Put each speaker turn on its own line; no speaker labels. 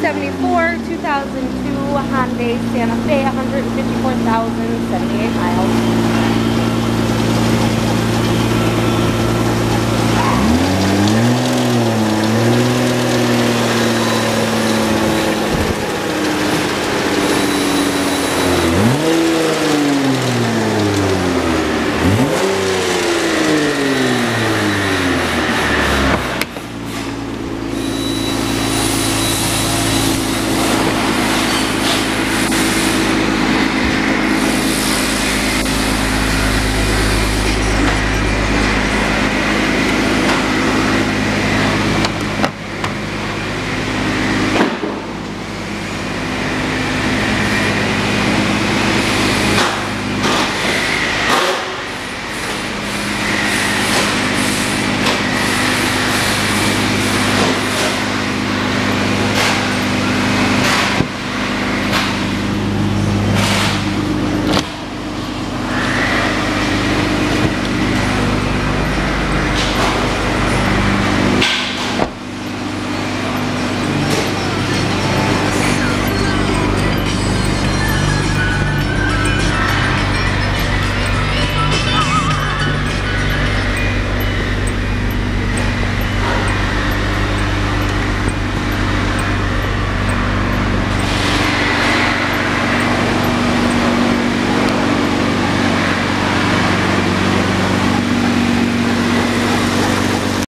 274, 2002 Hyundai Santa Fe, one hundred fifty-four.